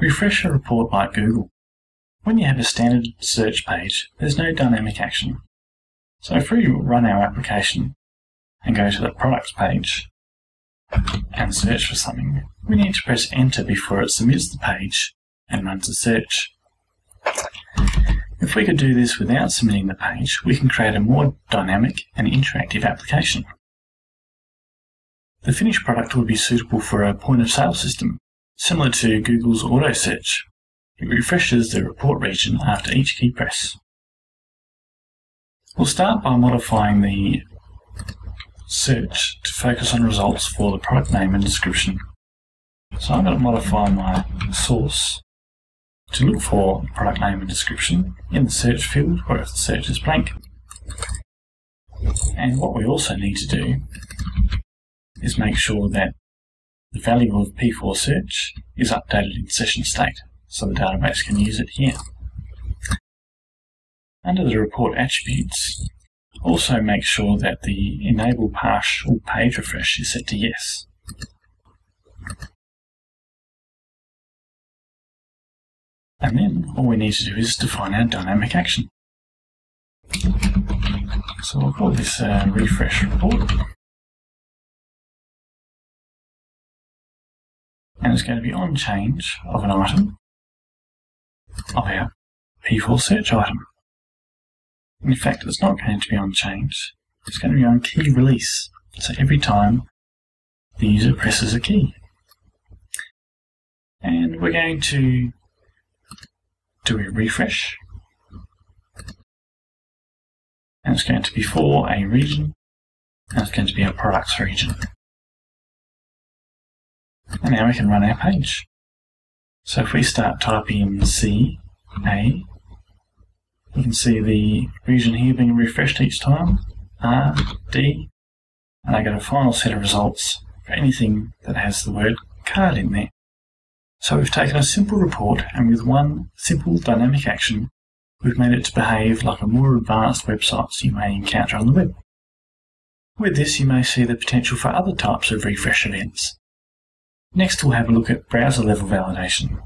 Refresh a report like Google. When you have a standard search page, there's no dynamic action. So if we run our application and go to the products page and search for something, we need to press enter before it submits the page and runs a search. If we could do this without submitting the page, we can create a more dynamic and interactive application. The finished product would be suitable for a point of sale system, similar to Google's auto search. It refreshes the report region after each key press. We'll start by modifying the search to focus on results for the product name and description. So I'm going to modify my source to look for product name and description in the search field if the search is blank. And what we also need to do is make sure that the value of P4 search is updated in session state so the database can use it here. Under the report attributes, also make sure that the enable partial page refresh is set to yes. And then all we need to do is define our dynamic action. So we'll call this a refresh report. And it's going to be on change of an item of our P4 search item. In fact, it's not going to be on change. It's going to be on key release. So every time the user presses a key. And we're going to do a refresh. And it's going to be for a region, and it's going to be a products region. And now we can run our page. So if we start typing C, A, you can see the region here being refreshed each time, R, D, and I get a final set of results for anything that has the word card in there. So we've taken a simple report and with one simple dynamic action, we've made it to behave like a more advanced websites you may encounter on the web. With this, you may see the potential for other types of refresh events. Next, we'll have a look at browser level validation.